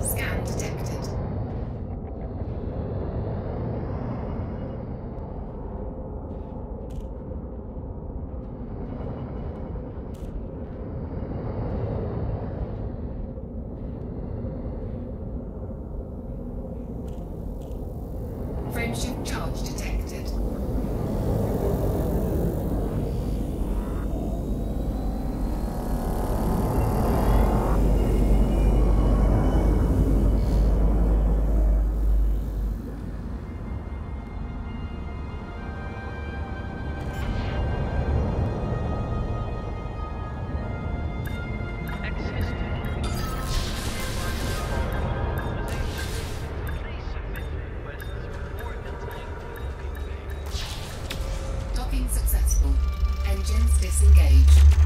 Scan detected. Frameshift charge. disengage.